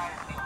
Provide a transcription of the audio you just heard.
fire.